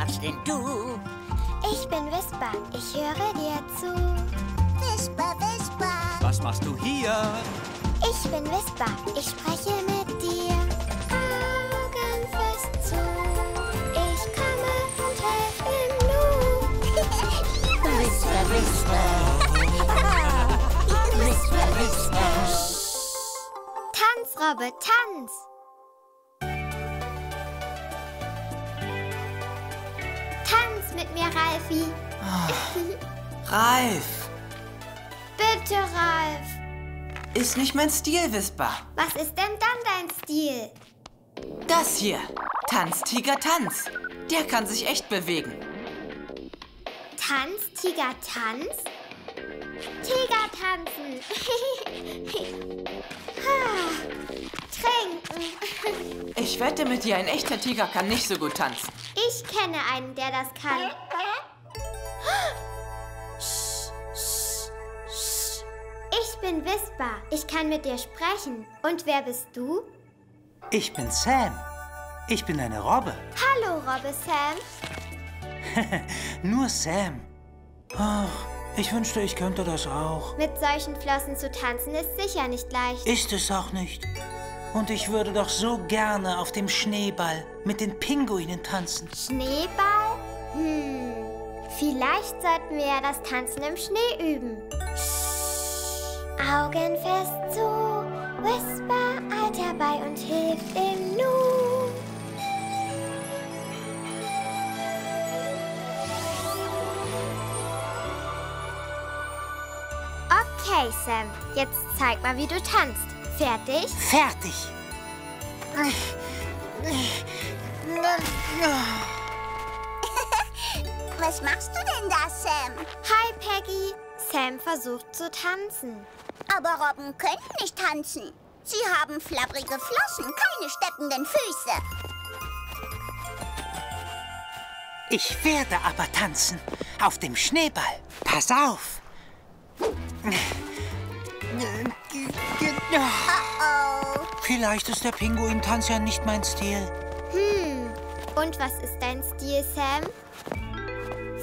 machst denn du? Ich bin Whisper. Ich höre dir zu. Whisper, Whisper. Was machst du hier? Ich bin Whisper. Ich spreche mit dir. Augen fest zu. Ich komme und helfe im Nu. Whisper, Whisper. Whisper, Whisper. Tanz, Robbe, tanz. Mir, Ralfi. Ralf, Bitte, Ralf. ist nicht mein Stil, Whisper. Was ist denn dann dein Stil? Das hier, Tanz, Tiger, Tanz. Der kann sich echt bewegen. Tanz, Tiger, Tanz? Tiger tanzen. Ah, Trinken. Ich wette mit dir, ein echter Tiger kann nicht so gut tanzen. Ich kenne einen, der das kann. Bin Whisper. Ich kann mit dir sprechen. Und wer bist du? Ich bin Sam. Ich bin eine Robbe. Hallo, Robbe Sam. Nur Sam. Ach, ich wünschte, ich könnte das auch. Mit solchen Flossen zu tanzen ist sicher nicht leicht. Ist es auch nicht. Und ich würde doch so gerne auf dem Schneeball mit den Pinguinen tanzen. Schneeball? Hm. Vielleicht sollten wir ja das Tanzen im Schnee üben. Augen fest zu. Whisper, eilt herbei und hilft im Nu. Okay, Sam. Jetzt zeig mal, wie du tanzt. Fertig? Fertig. Was machst du denn da, Sam? Hi, Peggy. Sam versucht zu tanzen. Aber Robben können nicht tanzen. Sie haben flabbrige Flossen, keine steppenden Füße. Ich werde aber tanzen. Auf dem Schneeball. Pass auf. Oh, Vielleicht ist der Pinguin-Tanz ja nicht mein Stil. Hm. Und was ist dein Stil, Sam?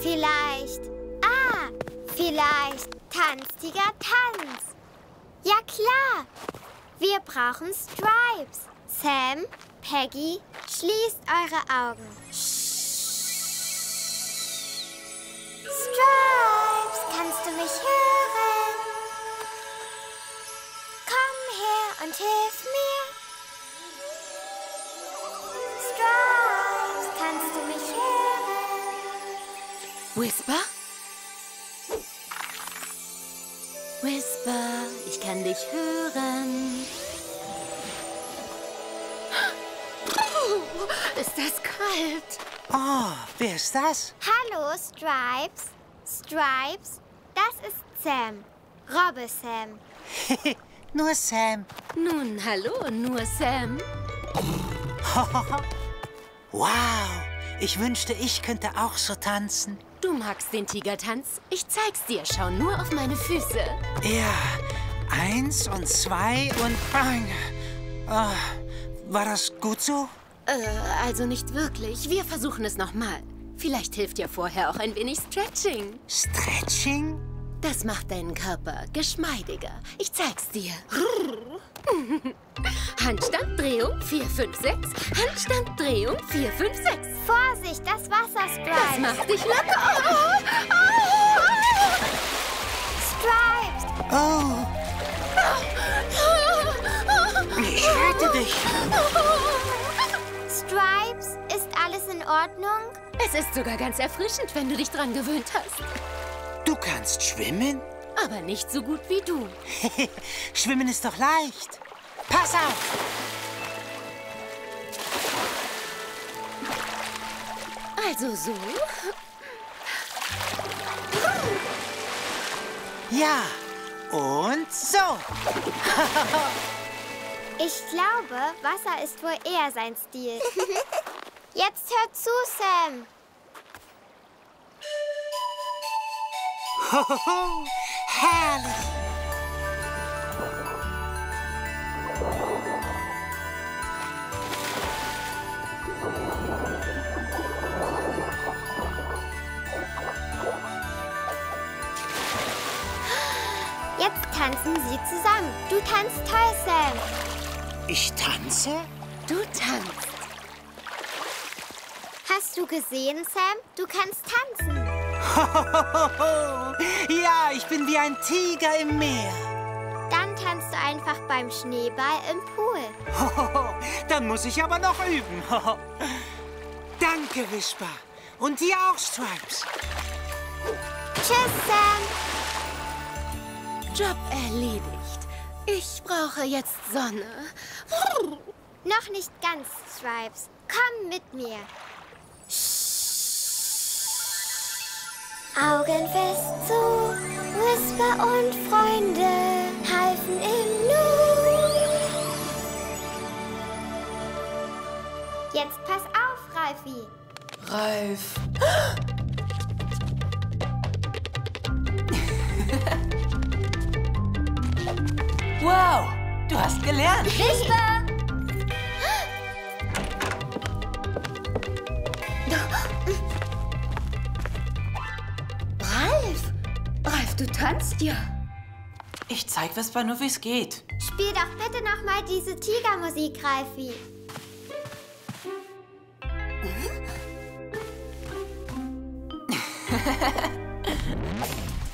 Vielleicht. Ah, vielleicht Tanztiger Tanz. Ja klar. Wir brauchen Stripes. Sam, Peggy, schließt eure Augen. Stripes, kannst du mich hören? Komm her und hilf mir. Stripes, kannst du mich hören? Whisper? Whisper, kann dich hören. Puh, ist das kalt? Oh, wer ist das? Hallo, Stripes. Stripes, das ist Sam. Robbe Sam. Nur Sam. Nun, hallo, nur Sam. Wow, ich wünschte, ich könnte auch so tanzen. Du magst den Tigertanz? Ich zeig's dir. Schau nur auf meine Füße. Ja, eins und zwei und ein. Ah, war das gut so? Äh, also nicht wirklich. Wir versuchen es nochmal. Vielleicht hilft dir vorher auch ein wenig Stretching. Stretching? Das macht deinen Körper geschmeidiger. Ich zeig's dir. Handstand, Drehung, 4, 5, 6. Handstand, Drehung, 4, 5, 6. Vorsicht, das Wasser, Das Stripes. macht dich locker. Stripes, Oh, ich rette dich. Stripes, ist alles in Ordnung? Es ist sogar ganz erfrischend, wenn du dich dran gewöhnt hast. Du kannst schwimmen? Aber nicht so gut wie du. Schwimmen ist doch leicht. Pass auf! Also so. Ja, und so. Ich glaube, Wasser ist wohl eher sein Stil. Jetzt hör zu, Sam. Herrlich. Tanzen sie zusammen. Du tanzt toll, Sam. Ich tanze? Du tanzt. Hast du gesehen, Sam? Du kannst tanzen. ja, ich bin wie ein Tiger im Meer. Dann tanzt du einfach beim Schneeball im Pool. Dann muss ich aber noch üben. Danke, Whisper. Und dir auch, Stripes. Tschüss, Sam. Job erledigt. Ich brauche jetzt Sonne. Noch nicht ganz, Stripes. Komm mit mir. Augen fest zu, Whisper und Freunde halfen im Nu. Jetzt pass auf, Ralfi. Ralf. Wow, du hast gelernt. Whisper! Ralf! Ralf, du tanzt ja. Ich zeig Vespa nur, wie es geht. Spiel doch bitte noch mal diese Tigermusik, Ralfi.